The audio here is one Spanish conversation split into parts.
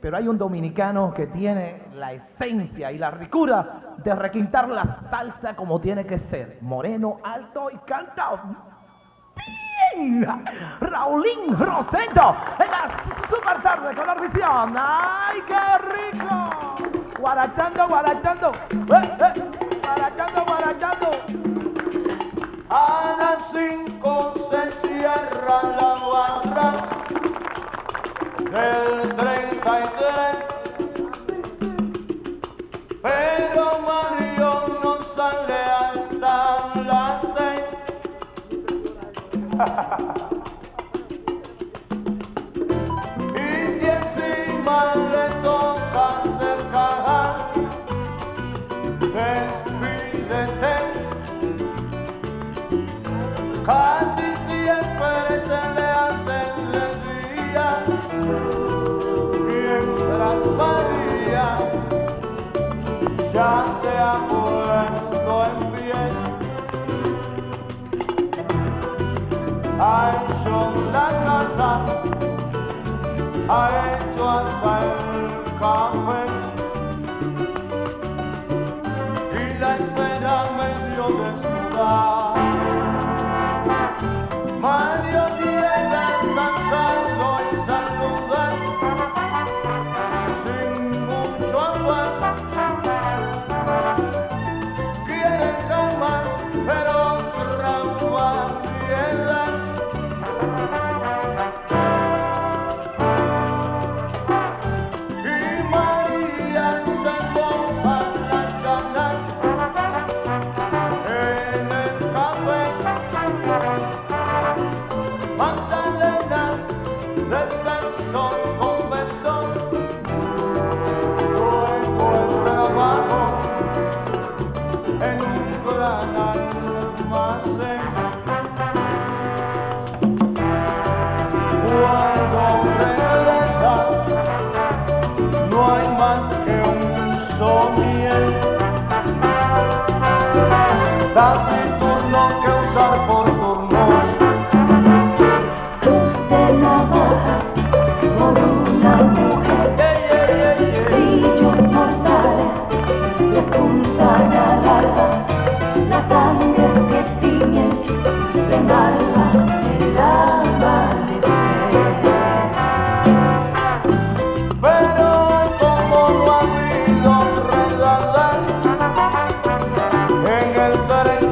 Pero hay un dominicano que tiene la esencia y la ricura de requintar la salsa como tiene que ser. Moreno, alto y canta bien. Raulín Rosendo en la super tarde con la visión. ¡Ay, qué rico! Guarachando, guarachando. ¡Eh, eh! Guarachando, ya se ha puesto en pie. Ha hecho la casa, ha hecho hasta el café. Y la espera medio desnudada.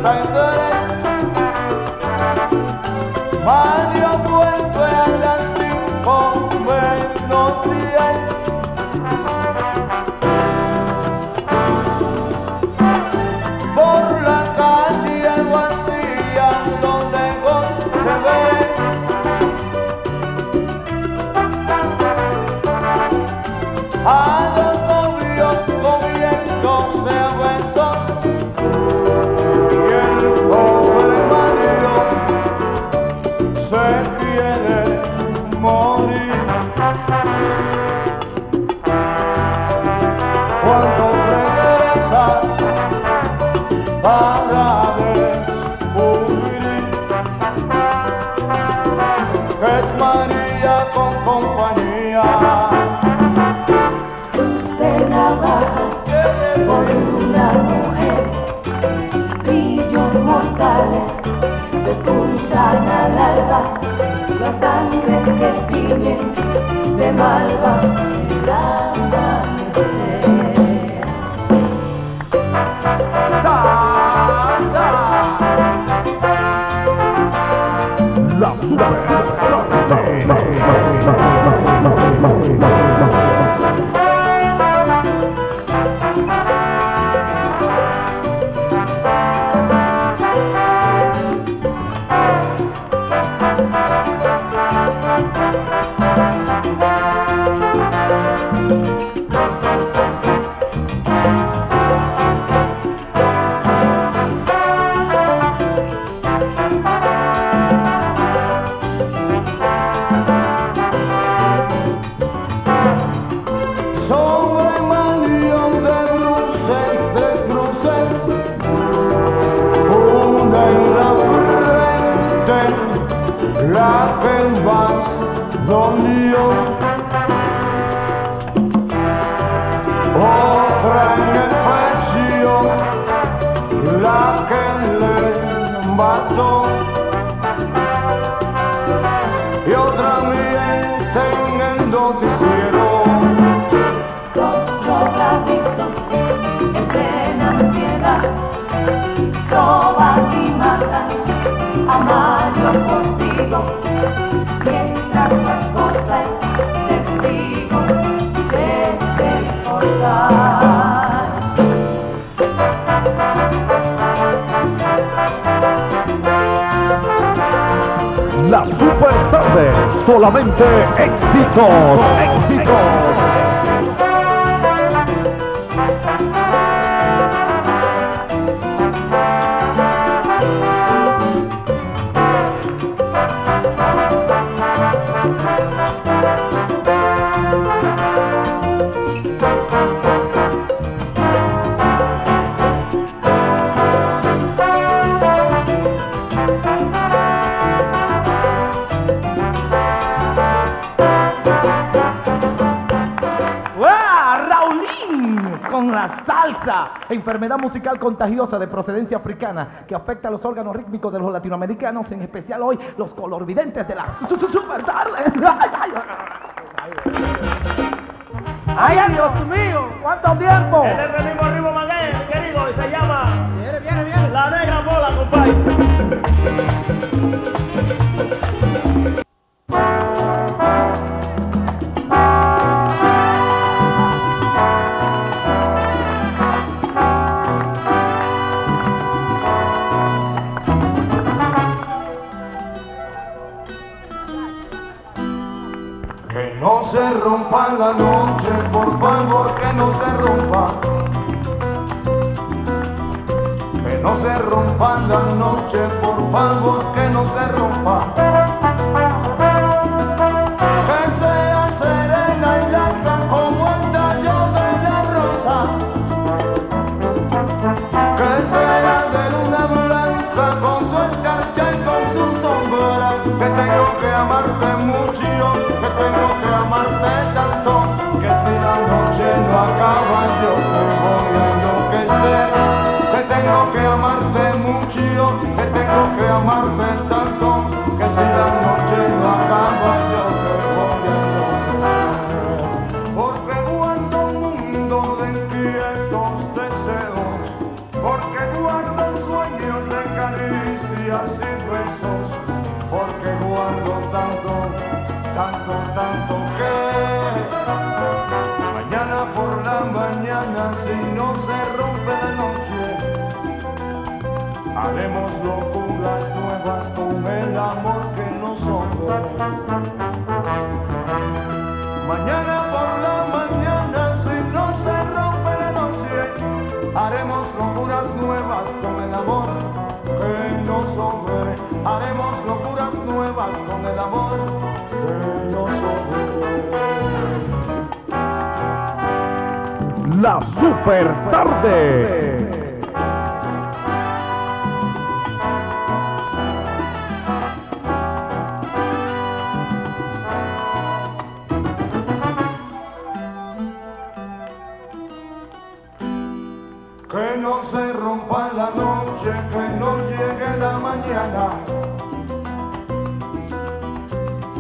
I love far dans Lyon. La Super Tarde, solamente éxitos, éxitos. Enfermedad musical contagiosa de procedencia africana que afecta a los órganos rítmicos de los latinoamericanos, en especial hoy los colorvidentes de la su- su- super tarde. ¡Ay, ay, ay! ¡Ay, Dios mío! ¿Cuánto tiempo? Este es el mismo ritmo Maguey, mi querido, y se llama La Negra Mola, compadre. Rompa la noche, por favor, que no se rompa. Que sea serena y blanca como el tallo de la rosa. Que sea de luna blanca con su escarcha y con su sombra. Que tengo que amarte mucho, que tengo que amarte locuras nuevas con el amor que nos ofrece. Mañana por la mañana, si no se rompe la noche, haremos locuras nuevas con el amor que nos sobre. Haremos locuras nuevas con el amor que nos sobre. La super tarde. Rompa la noche, que no llegue la mañana.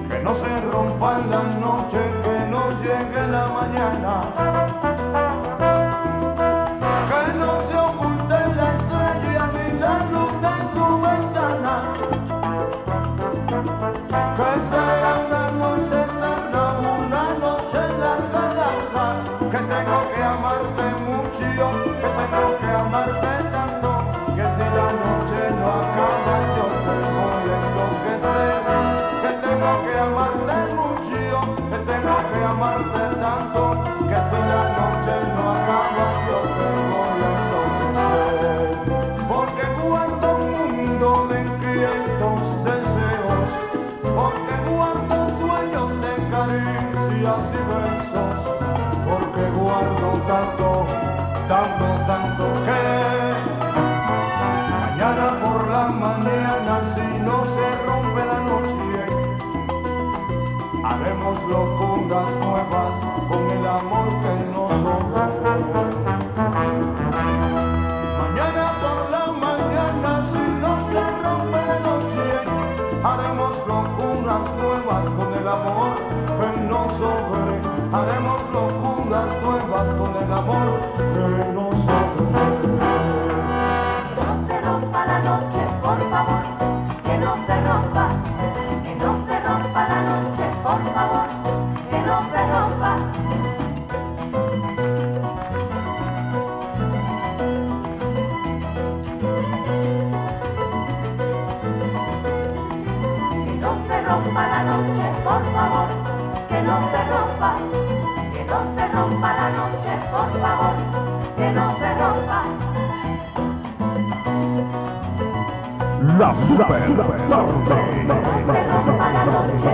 Que no se rompa la noche, la noche, por favor, que no se rompa, que no se rompa la noche, por favor, que no se rompa. La super, la super, que no se rompa la noche,